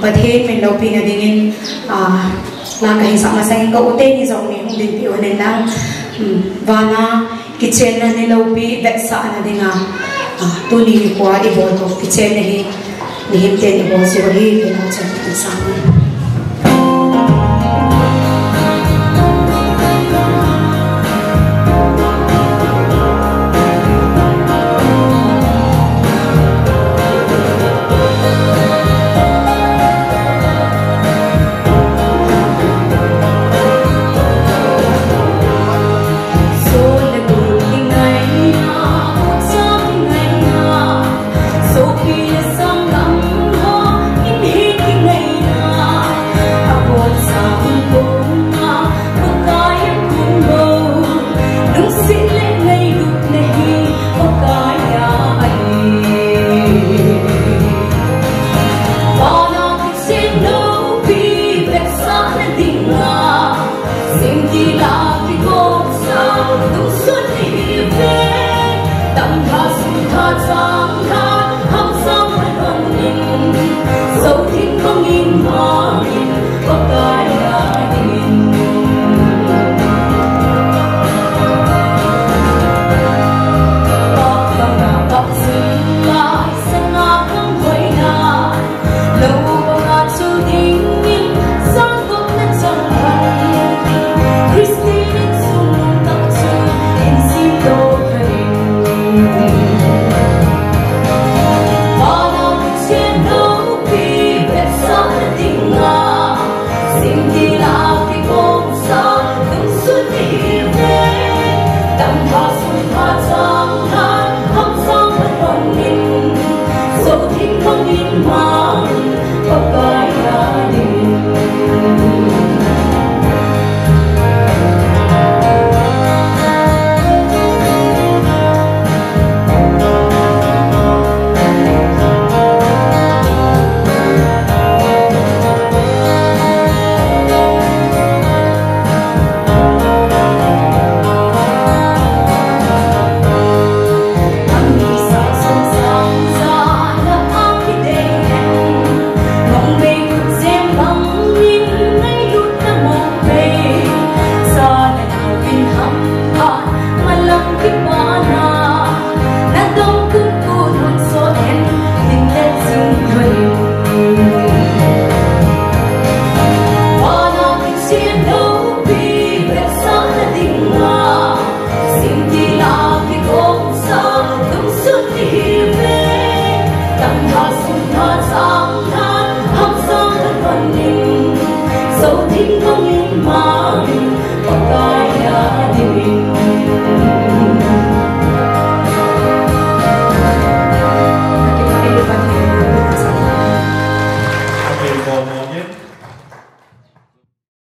Pertanyaan dingin, langkah hisap masa yang kau utai ni zong ni hundin piu ni nang, wana kitchen ni lobi beksa na dinga, tu ni kuat ibu tu kitchen ni ni himten ibu sih ni kenal cakap sama. 天空變幻。